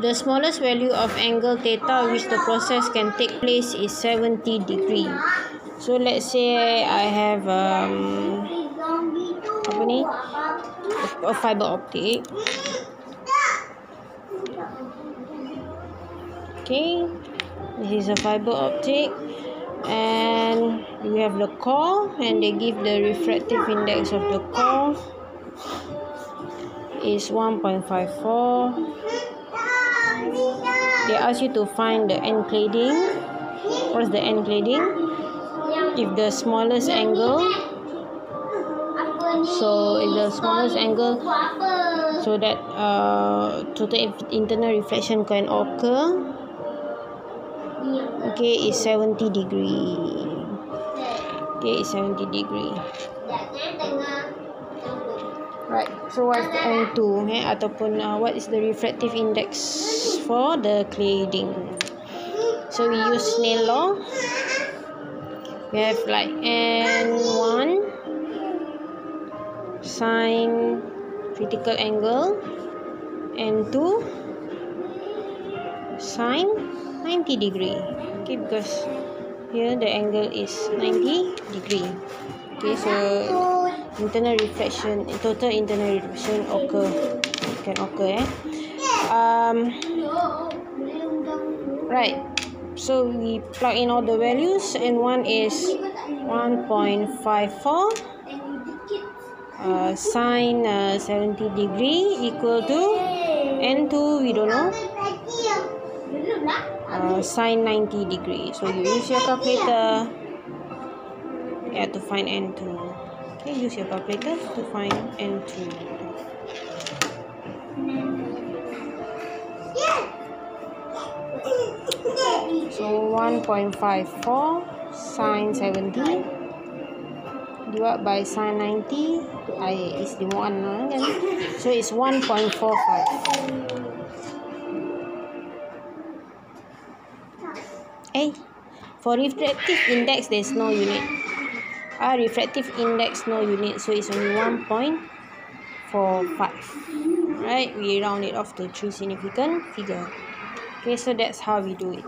The smallest value of angle theta which the process can take place is 70 degree. So let's say I have um, apa? A fiber optic. Okay, this is a fiber optic, and we have the core, and they give the refractive index of the core is 1.54 they ask you to find the end cladding what's the end cladding if the smallest angle so if the smallest angle so that uh, total internal reflection can occur okay is 70 degree. Okay is 70 degree Right. So what's the N2 eh ataupun uh, what is the refractive index for the cladding? So we use Snell law. We have like N1 sine critical angle N2 sine 90 degree. Okay, because here the angle is 90 degree. Okay, so internal reflection total internal reflection occur. Can occur eh? Um right. So we plug in all the values n1 is 1.54 uh, sine uh, 70 degree equal to n2 we don't know. Uh, sine 90 degree. So you use your calculator have to find n2 Okay, use your calculator to find N2. So 1.54 sine 70 divided by sine 90 I is the one lah kan so it's 1.45 eh for refractive index there's no unit our refractive index no unit so it's only 1.45 right we round it off to three significant figure. Okay so that's how we do it